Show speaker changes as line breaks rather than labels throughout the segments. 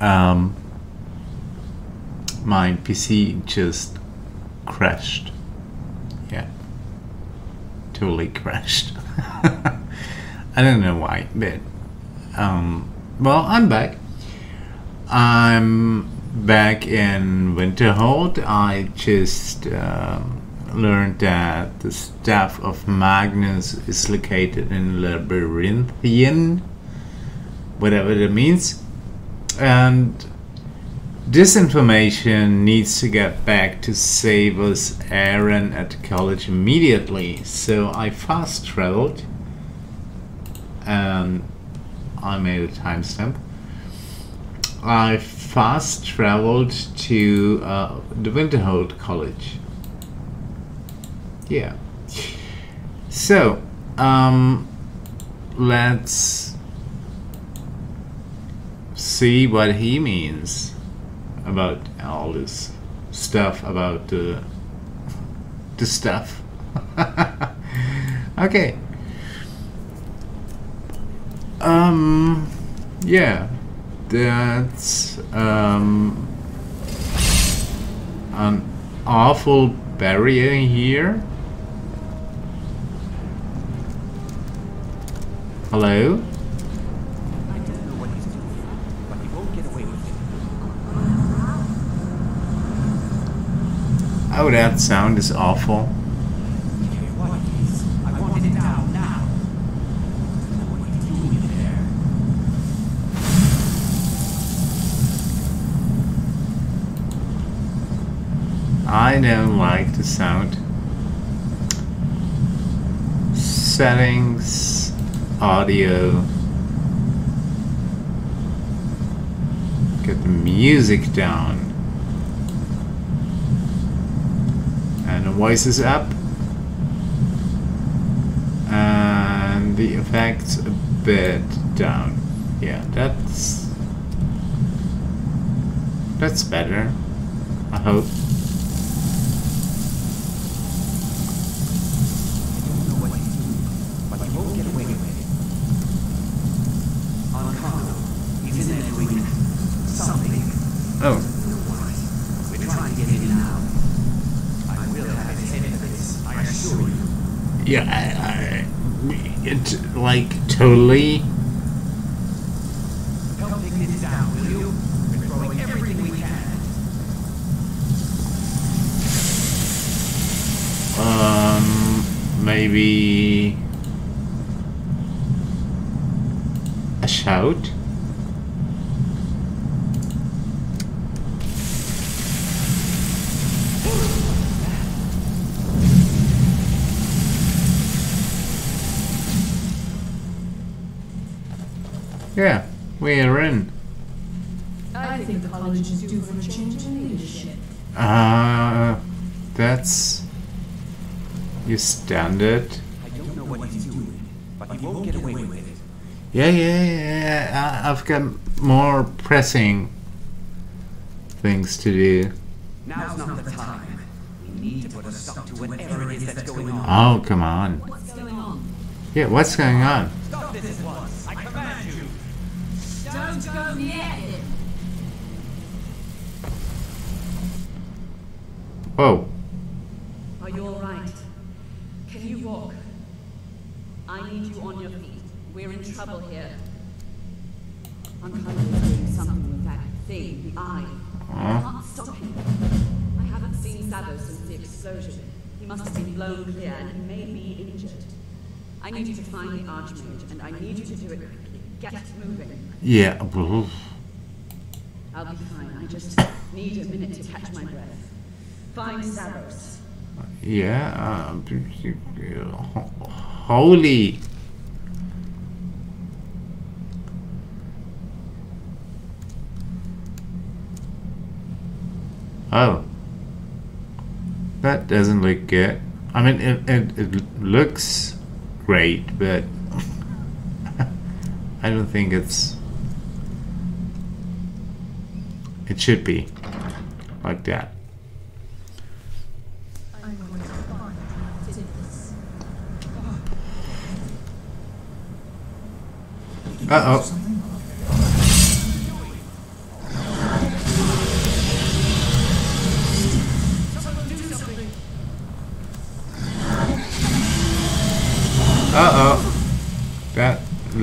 um, my PC just crashed. Yeah, totally crashed. I don't know why, but um, well, I'm back. I'm back in Winterhold. I just um, learned that the staff of Magnus is located in Labyrinthian, whatever that means. And this information needs to get back to Savos Aren at college immediately. So I fast traveled and I made a timestamp. I fast traveled to uh, the Winterhold College. Yeah. So, um, let's see what he means about all this stuff about the the stuff. okay. Um, yeah, that's um, an awful barrier here. Hello?
I don't know what he's doing, but he won't get away with
Oh, that sound is awful.
I don't
like the sound. Settings, audio. Get the music down. And the voice is up. And the effects a bit down. Yeah, that's that's better. I hope.
I don't know what he's doing, but he won't get away with it. Ancano, he's in there doing something.
Oh,
We're trying to get in now. I will have his head for this, I assure you.
Yeah, I, I, it like totally. Um, maybe a shout. Yeah, we're in.
I think the college is due for a change in leadership.
Uh, that's your standard.
I don't know what he's doing, but he won't get away with it.
Yeah, yeah, yeah. I- I've got more pressing things to do.
Now's not the time. We need to put a stop to whatever it is that's going on.
Oh, come on.
What's going on?
Yeah, what's going on?
Don't go near him.
Whoa.
Are you all right? Can you walk? I need you on your feet. We're in trouble here. I'm currently doing something with that thing, the eye. I can't stop him. I haven't seen Savos since the explosion. He must have been blown clear and he may be injured. I need you to find the Archmage, and I need you to do it quickly. Get moving.
Yeah.
I'll be fine. I just need a minute to catch my breath. Find Savos.
Yeah. Uh, holy. Oh. That doesn't look good. I mean, it, it, it looks great, but I don't think it's. It should be like that.
I'm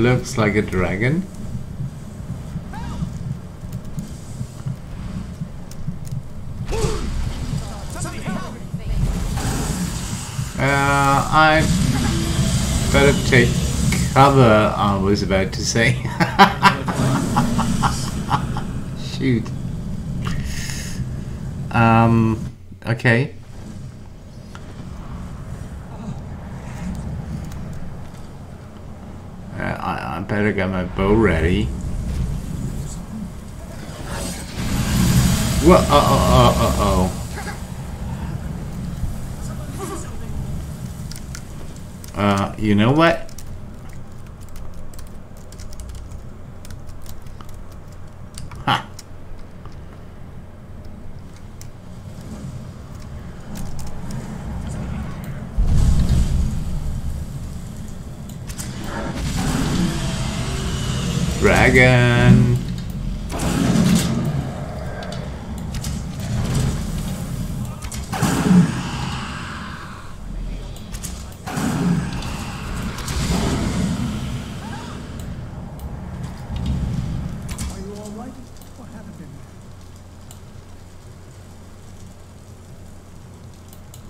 looks like a dragon. Uh, I better take cover, I was about to say. Shoot. Um, okay. Uh, I, I get my bow ready. Whoa, uh oh, uh, uh, uh, oh. Uh, you know what? Dragon.
Are you all right? What happened in there?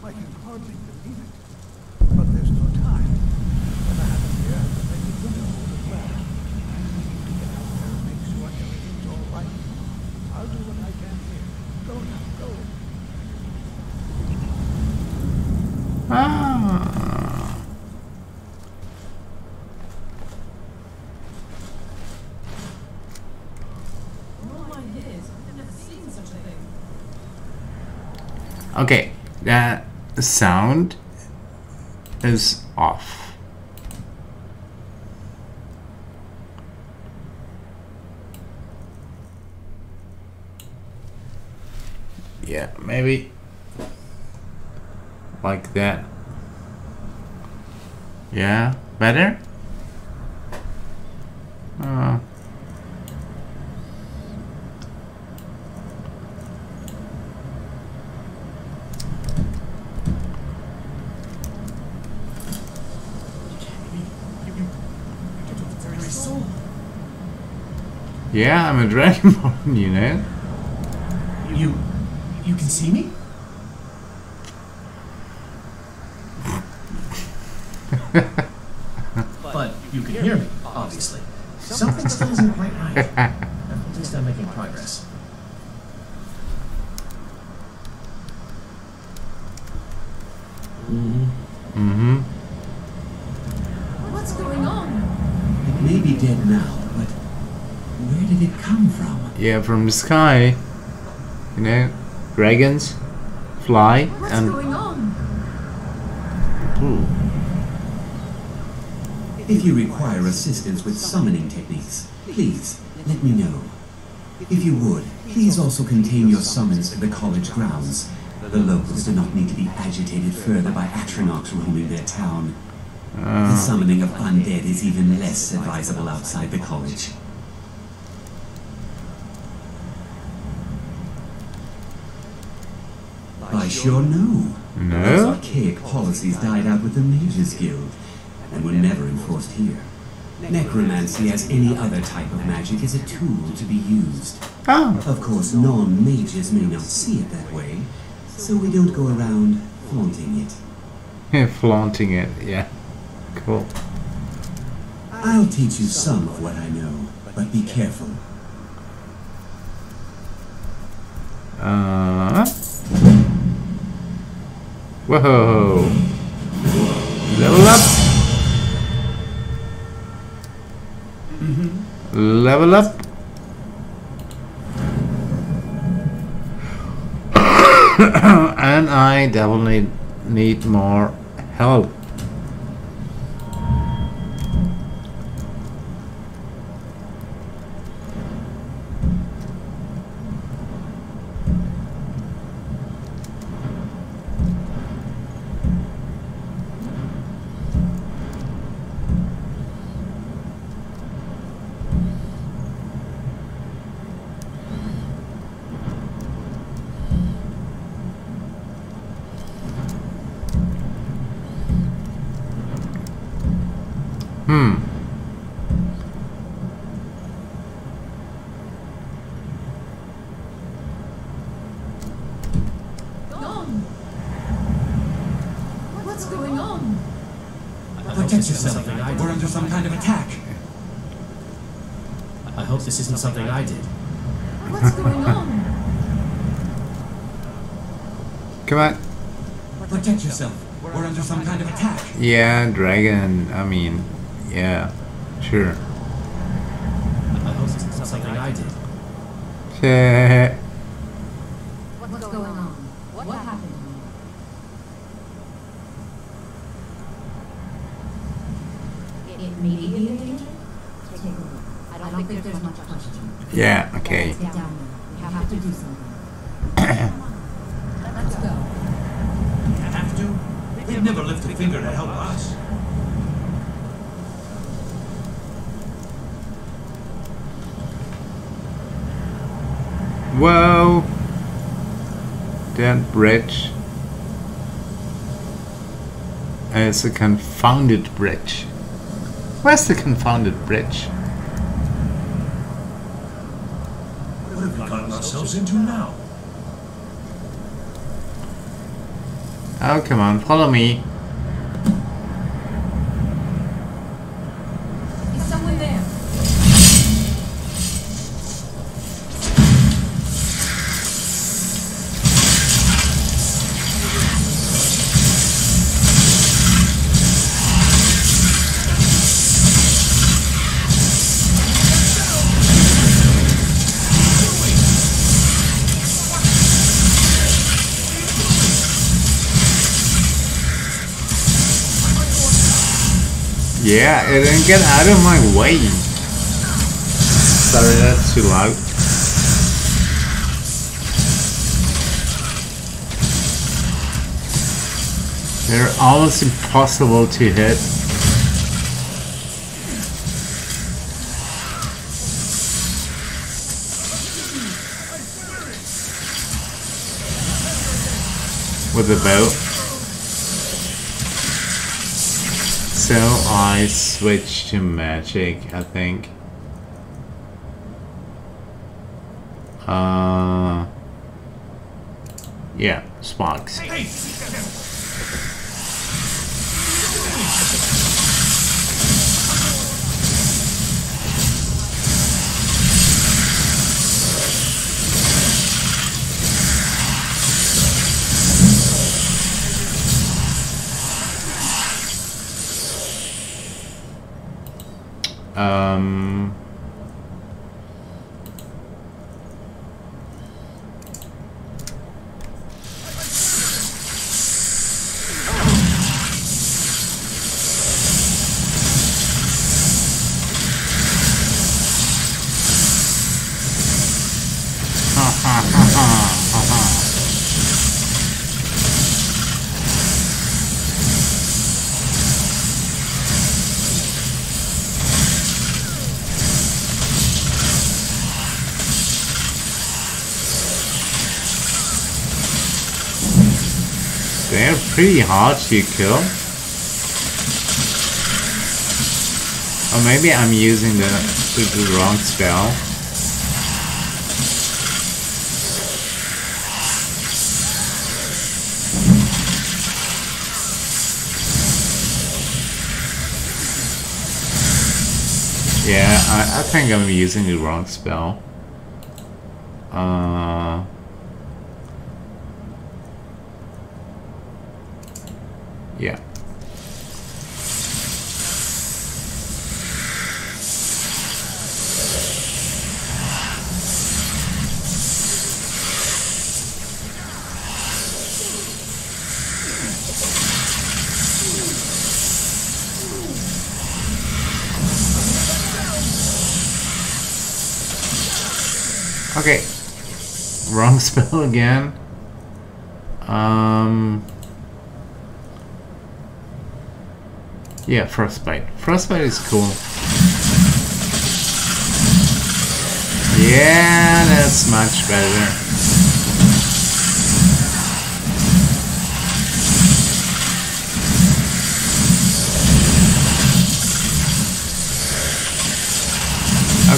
I can hardly believe it. But there's no time. What happened here has affected Winterhold as well. We need to get out there and make sure everything's all right. I'll do what I can here. Go now, go.
Ah.
Oh my years, I've never seen such a thing.
Okay, that sound is off. Yeah, maybe like that. Yeah, better? Uh, yeah, I'm a dragonborn, you know?
You, you can see me? but you can hear me, obviously. Something still isn't quite right. At least I'm making progress.
Mm-hmm. Mm-hmm.
What's going on?
It may be dead now, but where did it come from?
Yeah, from the sky. You know, dragons fly
What's
and
going on?
Ooh.
If you require assistance with summoning techniques, please let me know. If you would, please also contain your summons to the college grounds. The locals do not need to be agitated further by Atronachs roaming their town. The ah. summoning of undead is even less advisable outside the college. I sure know.
No?
Those archaic policies died out with the Mages Guild, and were never enforced here. Necromancy, as any other type of magic, is a tool to be used.
Oh,
Of course, non-mages may not see it that way, so we don't go around flaunting it.
yeah, flaunting it. Yeah, cool.
I'll teach you some of what I know, but be careful.
Uh. Whoa. Level up. Level up. and I definitely need more help. Hmm.
Protect yourself. We're under some kind of attack.
I hope this isn't something I did.
What's going on?
Come on.
Protect yourself. We're under some kind of attack.
Yeah, dragon. I mean, yeah, sure.
I hope this isn't something I did.
Shit.
What's going on? What happened? It may be a danger. Take a look. I don't think there's much question.
Yeah, okay.
Let's down. We have to do something. Let's go.
Have to? They'd never lift a finger to help us.
Whoa. That bridge uh, is a confounded bridge. Where's the confounded bridge?
What have we gotten ourselves into now?
Oh, come on, follow me. Yeah, and then get out of my way. Sorry, that's too loud. They're almost impossible to hit. With the boat. So I switch to magic, I think. Uh, yeah, sparks. Um, they're pretty hard to kill. Or maybe I'm using the, the, wrong spell. Yeah, I, I think I'm using the wrong spell. Uh, yeah. Okay. Wrong spell again. Um. Yeah, frostbite. Frostbite is cool. Yeah, that's much better.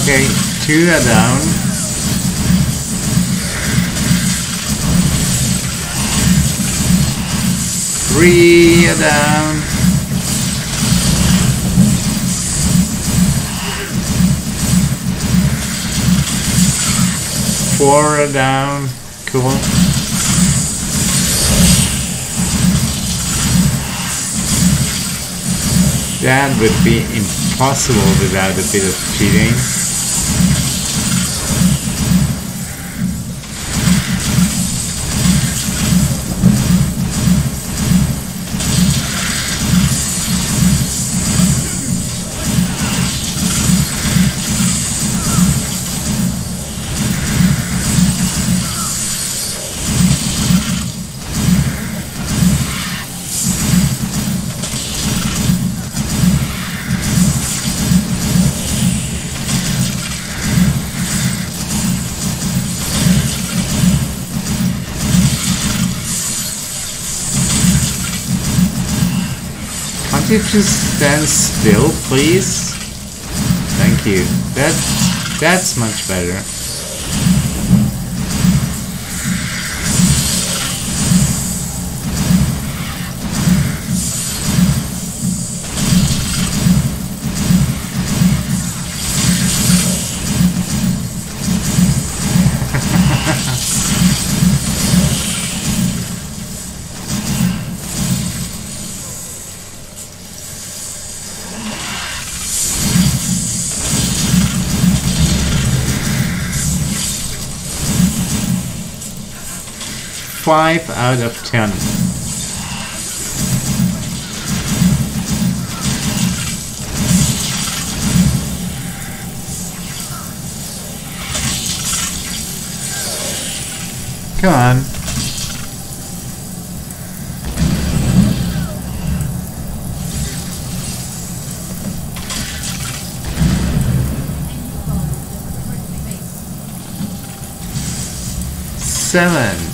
Okay, two are down. Three are down. Four down. Cool. That would be impossible without a bit of cheating. You just stand still, please? Thank you. That that's much better. Five out of ten. Come on. Seven.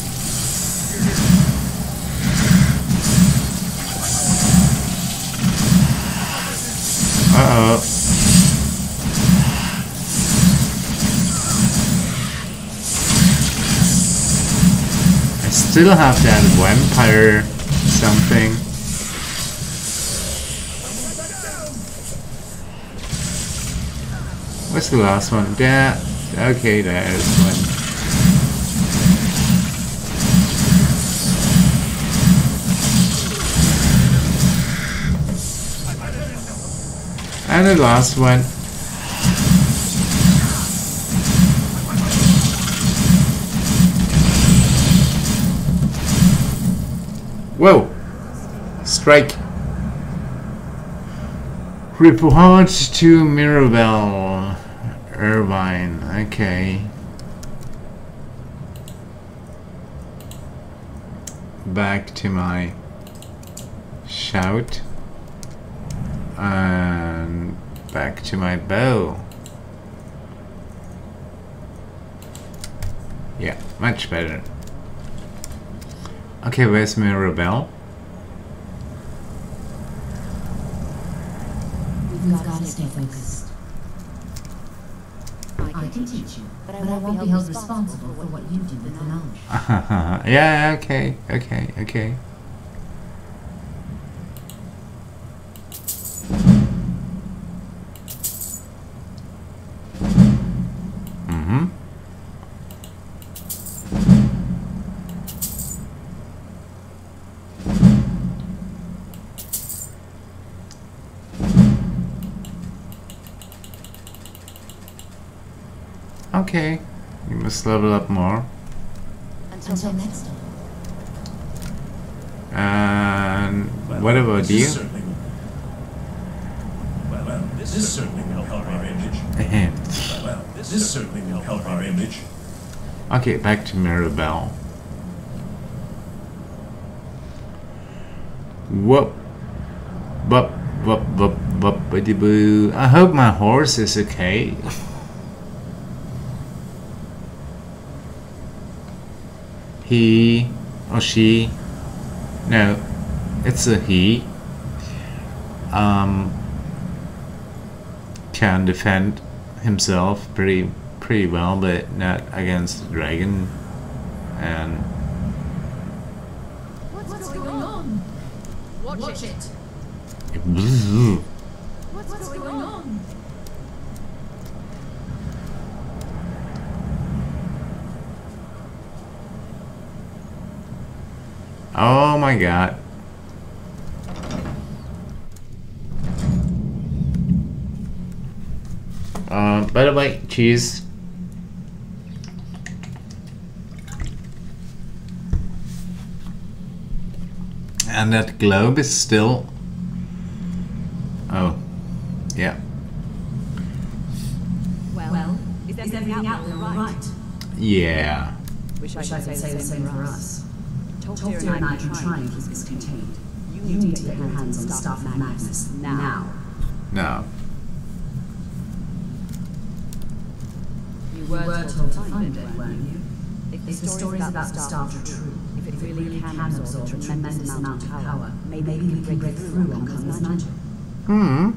Still have that vampire something. What's the last one? That. Okay, there's one. And the last one. Whoa! Strike. Report to Mirabelle. Ervine. Okay. Back to my shout and back to my bow. Yeah, much better. Okay, where's Mirabelle?
We've got to stay focused. I can teach you, but I won't be held responsible for what you do with the knowledge.
yeah, okay, okay, okay. You must level up more.
Until next time.
And what about
this
you?
Well, well, this, this certainly will help our image.
Ahem.
Well, this, this certainly will help our image.
okay, back to Mirabelle. Whoop. Whoop, whoop, whoop, whoop, bitty boo. I hope my horse is okay. He or she no it's a he um can defend himself pretty pretty well but not against the dragon and
What's going on? Watch it. What's going on?
Oh my god. Uh, by the way, cheese. And that globe is still. Oh, yeah.
Well, is everything out there all right?
Yeah.
Wish I
Wish I could say the same for us.
Tolfdir
Tolfdir and I can try and keep this contained. You need to get your hands on the staff of Magnus now.
Now.
You
You were told to find it, weren't you? If the stories about the staff are true, if it really can absorb a tremendous amount of power, maybe we can break through Ancano's magic.
Hmm.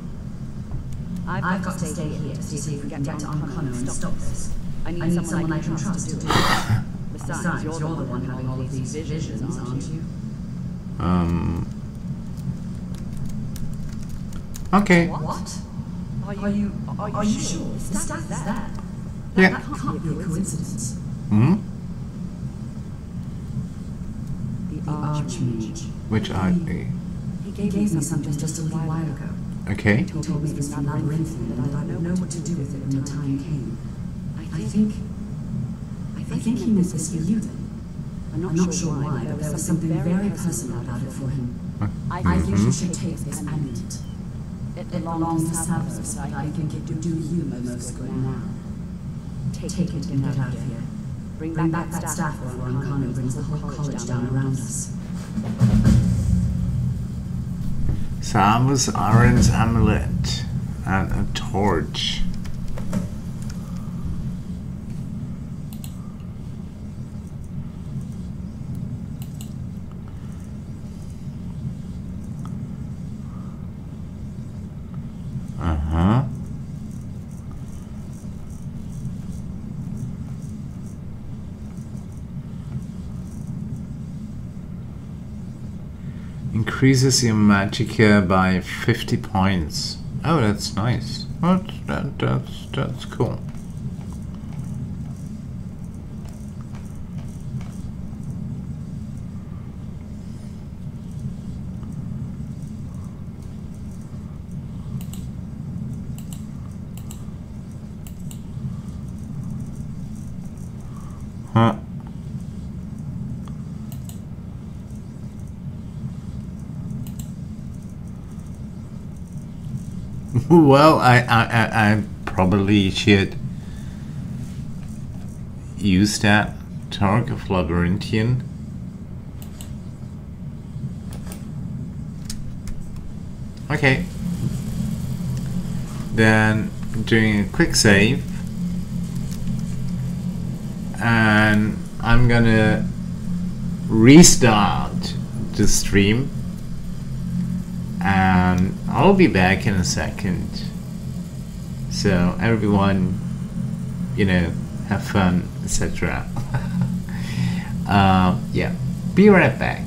I've got to stay here to see if we can get to Connor and stop this.
I need,
I need
someone,
someone
I can trust to do it.
Besides,
Besides,
you're the one having all of these visions, aren't you?
Um. Okay.
What? Are you, are you sure? The staff is there.
Yeah.
That can't be a coincidence.
Hmm.
The Archmage.
Which I.
He gave me something just a little while ago.
Okay.
He told me it was from Labyrinthian and that I would know what to do with it when the time came. I think... I think he meant this for you then. I'm not, sure why, but there was something very personal about it for him. I think you should take this amulet. It belongs to Savos, but I think it would do you the most good now. Take it and get out of here. Bring back that staff before Ancano brings the whole college down around us.
Savos Aren's amulet and a torch. Uh huh. Increases your magicka by 50 points. Oh, that's nice. What? That, that's, that's cool. well, I, I, I, probably should use that Targ of Labyrinthian. Okay. Then doing a quick save. And I'm gonna restart the stream I'll be back in a second. So everyone, you know, have fun, etc. uh, yeah, be right back.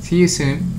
See you soon.